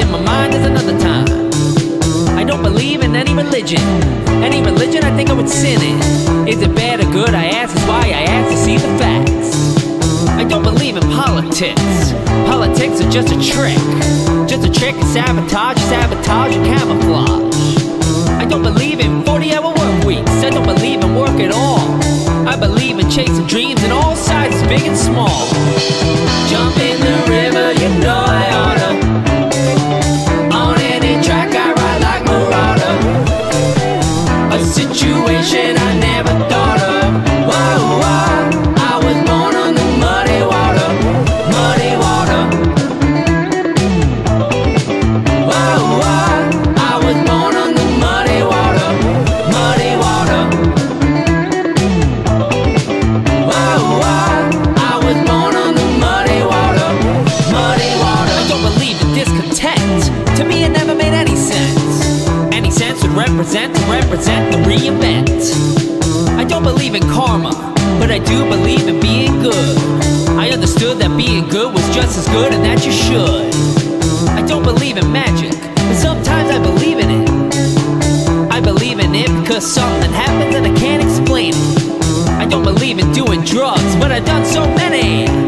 in my mind is another time. I don't believe in any religion. Any religion I think I would sin in. Is it bad or good? I ask is why I ask to see the facts. I don't believe in politics. Politics are just a trick. Just a trick to sabotage, sabotage, and camouflage. I don't believe in 40 hour work weeks. I don't believe in work at all. I believe in chasing dreams in all sizes, big and small. Jump in the represent represent the reinvent. I don't believe in karma, but I do believe in being good. I understood that being good was just as good and that you should. I don't believe in magic, but sometimes I believe in it. I believe in it because something happens and I can't explain it. I don't believe in doing drugs, but I've done so many.